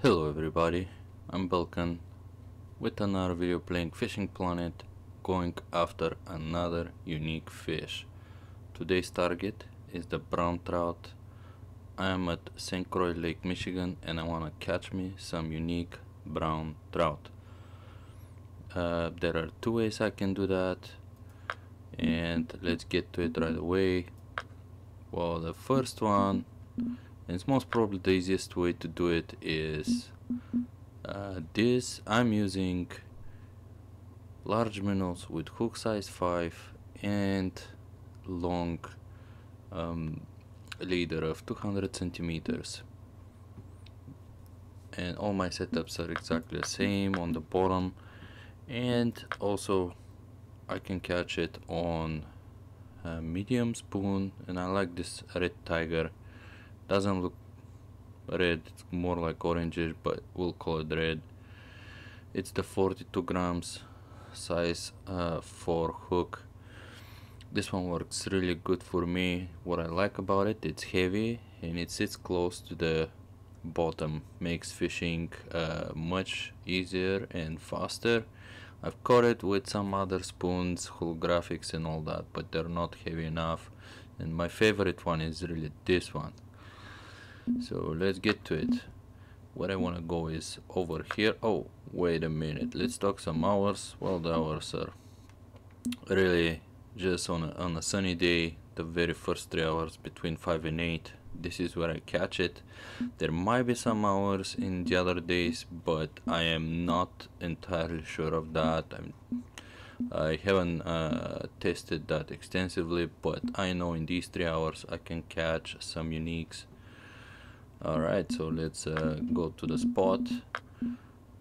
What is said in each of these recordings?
Hello everybody, I'm Bulkan with another video playing Fishing Planet going after another unique fish. Today's target is the brown trout. I am at St. Croix Lake, Michigan and I want to catch me some unique brown trout. Uh, there are two ways I can do that and let's get to it right away. Well, the first one and it's most probably the easiest way to do it is uh, this. I'm using large minnows with hook size 5 and long um, leader of 200 centimeters. And all my setups are exactly the same on the bottom. And also I can catch it on a medium spoon. And I like this red tiger doesn't look red. It's more like orange but we'll call it red. It's the 42 grams size uh, for hook. This one works really good for me. What I like about it it's heavy and it sits close to the bottom. Makes fishing uh, much easier and faster. I've caught it with some other spoons holographics and all that but they're not heavy enough. And my favorite one is really this one so let's get to it. Where I want to go is over here. Oh wait a minute. Let's talk some hours. Well the hours are really just on a, on a sunny day the very first three hours between 5 and 8 this is where I catch it. There might be some hours in the other days but I am not entirely sure of that. I'm, I haven't uh, tested that extensively but I know in these three hours I can catch some uniques Alright, so let's uh, go to the spot.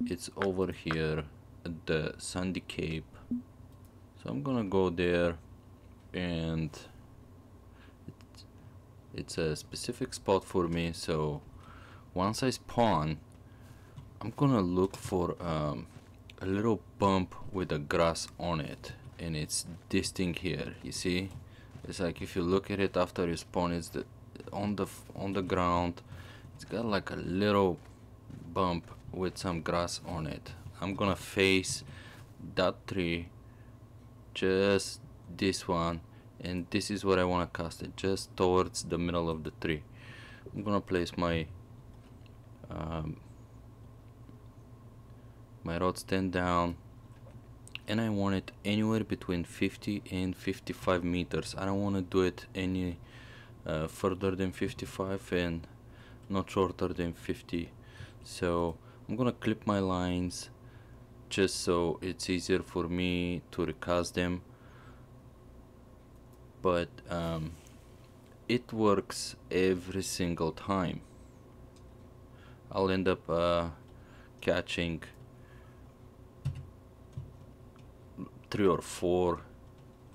It's over here at the Sandy Cape. So I'm gonna go there and it's, it's a specific spot for me. So once I spawn, I'm gonna look for um, a little bump with the grass on it. And it's this thing here, you see? It's like if you look at it after you spawn, it's the, on the on the ground it's got like a little bump with some grass on it. I'm gonna face that tree, just this one, and this is what I wanna cast it, just towards the middle of the tree. I'm gonna place my um, my rod stand down and I want it anywhere between 50 and 55 meters I don't want to do it any uh, further than 55 and not shorter than 50 so I'm gonna clip my lines just so it's easier for me to recast them. But um, it works every single time. I'll end up uh, catching three or four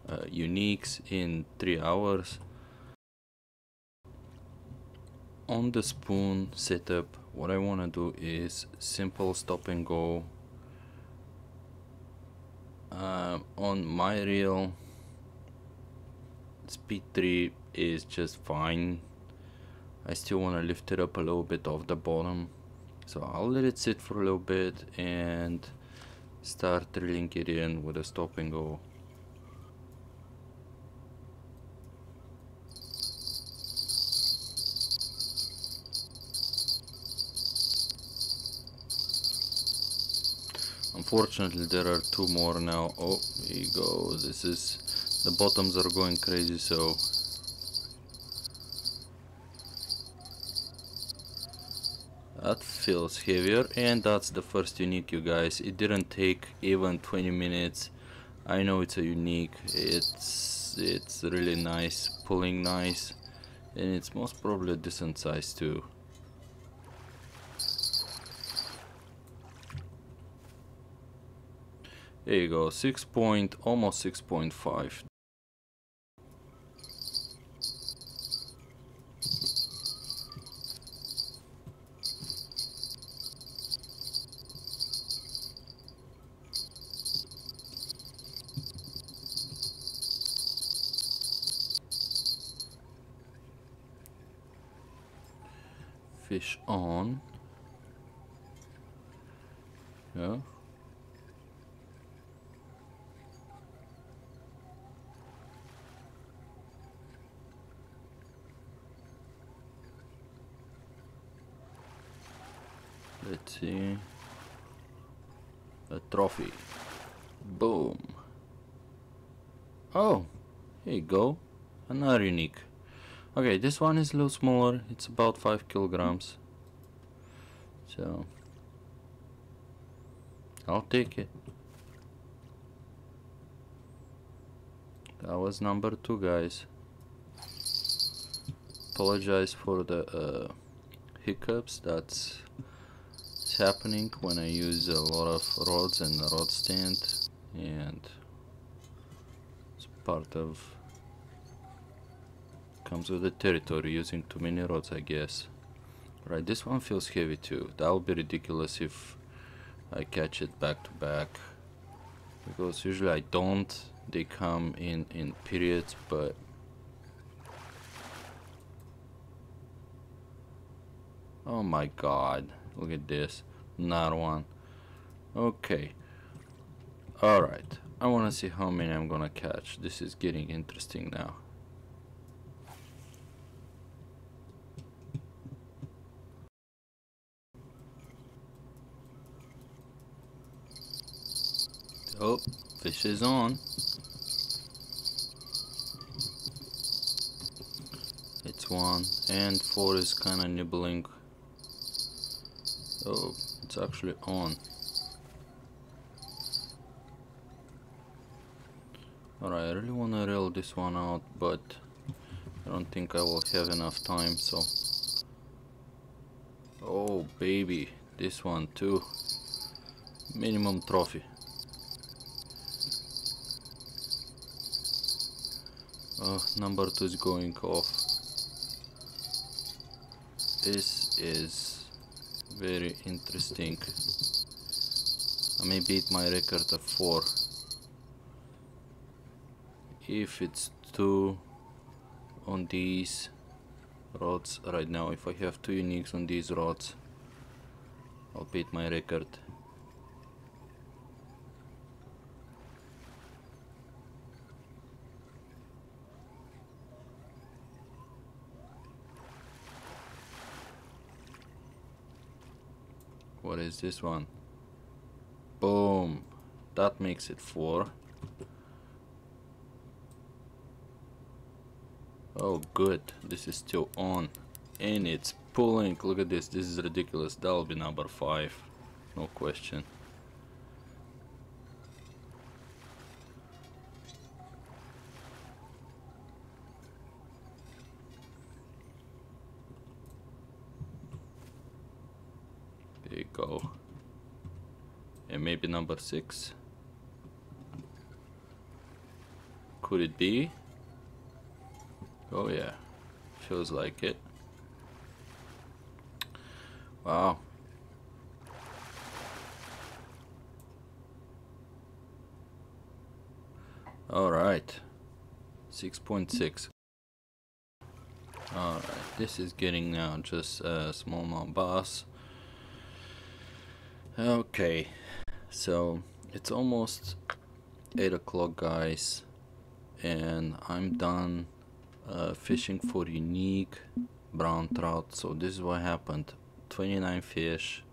uh, uniques in three hours on the spoon setup what I want to do is simple stop and go uh, on my reel speed 3 is just fine. I still want to lift it up a little bit off the bottom so I'll let it sit for a little bit and start reeling it in with a stop and go Unfortunately there are two more now. Oh, here you go. This is... The bottoms are going crazy so... That feels heavier and that's the first unique you guys. It didn't take even 20 minutes. I know it's a unique. It's it's really nice, pulling nice and it's most probably a decent size too. There you go, 6 point, almost 6.5. Fish on. Yeah. Let's see. A trophy. Boom. Oh, here you go. Another unique. Okay, this one is a little smaller. It's about 5 kilograms. So, I'll take it. That was number two, guys. Apologize for the uh, hiccups. That's happening when I use a lot of rods and rod stand, and it's part of comes with the territory using too many rods, I guess. Right, this one feels heavy too. That would be ridiculous if I catch it back to back. Because usually I don't. They come in, in periods, but... Oh my god. Look at this. Not one. Okay. Alright. I wanna see how many I'm gonna catch. This is getting interesting now. Oh, fish is on. It's one, and four is kinda nibbling. Oh, it's actually on. Alright, I really wanna reel this one out, but I don't think I will have enough time, so... Oh, baby, this one too. Minimum trophy. Oh, number two is going off. This is very interesting. I may beat my record of four. If it's two on these rods right now, if I have two uniques on these rods, I'll beat my record. What is this one? Boom. That makes it four. Oh good, this is still on. And it's pulling, look at this, this is ridiculous. That'll be number five, no question. There you go. And maybe number six. Could it be? Oh yeah, feels like it. Wow. All right, 6.6. All right, this is getting now just a small amount bass. Okay, so it's almost 8 o'clock, guys, and I'm done uh, fishing for unique brown trout. So, this is what happened 29 fish,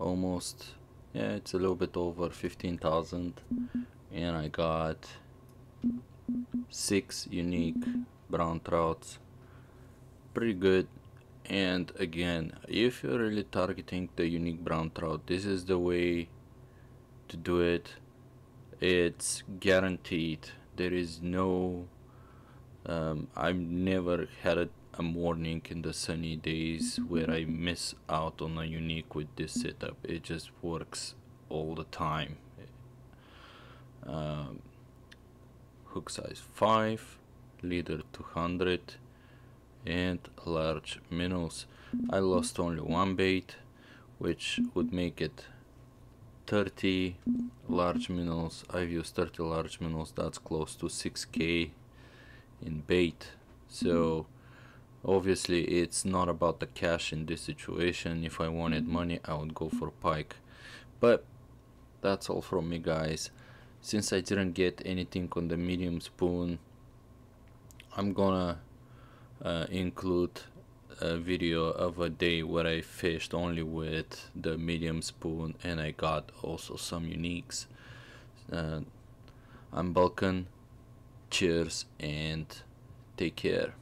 almost, yeah, it's a little bit over 15,000, and I got six unique brown trouts. Pretty good and again if you're really targeting the unique brown trout this is the way to do it. It's guaranteed. There is no um, I've never had a, a morning in the sunny days where I miss out on a unique with this setup. It just works all the time. Um, hook size 5 leader 200 and large minnows. I lost only one bait which would make it 30 large minnows. I've used 30 large minnows, that's close to 6k in bait. So obviously it's not about the cash in this situation if I wanted money I would go for pike but that's all from me guys since I didn't get anything on the medium spoon I'm gonna uh, include a video of a day where I fished only with the medium spoon and I got also some uniques. Uh, I'm Bulkan, cheers and take care.